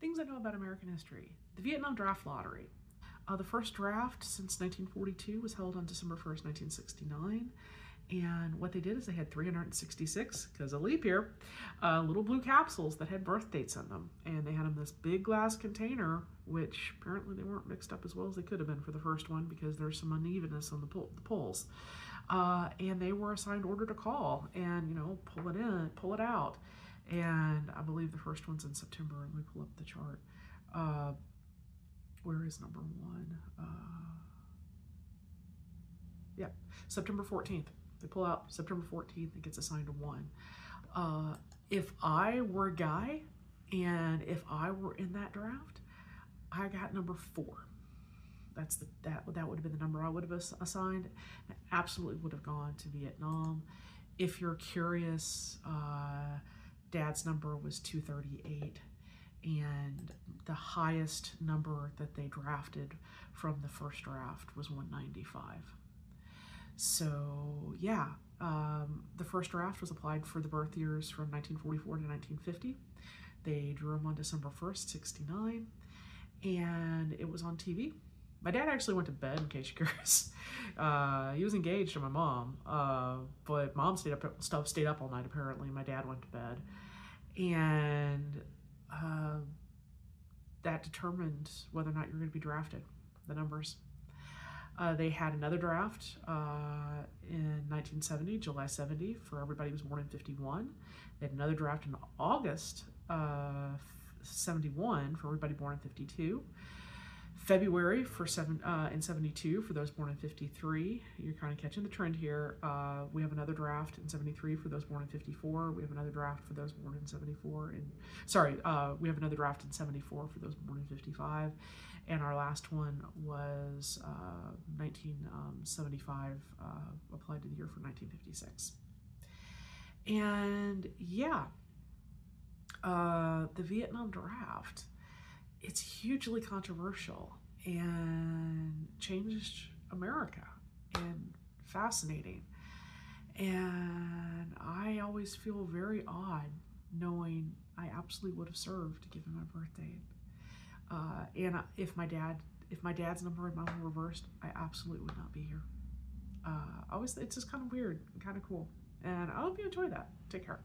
Things I know about American history. The Vietnam Draft Lottery. Uh, the first draft since 1942 was held on December 1st, 1969. And what they did is they had 366, because a leap year, uh, little blue capsules that had birth dates in them. And they had them in this big glass container, which apparently they weren't mixed up as well as they could have been for the first one because there's some unevenness on the, pull, the pulls. Uh, and they were assigned order to call and, you know, pull it in, pull it out. And I believe the first one's in September. Let me pull up the chart. Uh, where is number one? Uh, yeah, September 14th. They pull out September 14th. It gets assigned to one. Uh, if I were a guy and if I were in that draft, I got number four. That's the that that would have been the number I would have assigned. I absolutely would have gone to Vietnam. If you're curious, uh, dad's number was 238 and the highest number that they drafted from the first draft was 195. So yeah, um, the first draft was applied for the birth years from 1944 to 1950. They drew them on December 1st, 69, and it was on TV. My dad actually went to bed, in case you're curious. Uh, he was engaged to my mom, uh, but mom stayed up, stuff stayed up all night apparently. My dad went to bed, and uh, that determined whether or not you're going to be drafted. The numbers. Uh, they had another draft uh, in 1970, July 70, for everybody who was born in 51. They had another draft in August uh, 71 for everybody born in 52. February for seven uh, in 72 for those born in 53. You're kind of catching the trend here. Uh, we have another draft in 73 for those born in 54. We have another draft for those born in 74. And sorry, uh, we have another draft in 74 for those born in 55. And our last one was 1975, uh, uh, applied to the year for 1956. And yeah, uh, the Vietnam draft it's hugely controversial and changed America and fascinating. And I always feel very odd knowing I absolutely would have served given my birth date. Uh, and if my dad, if my dad's number and mine were reversed, I absolutely would not be here. Uh, always, it's just kind of weird and kind of cool. And I hope you enjoy that. Take care.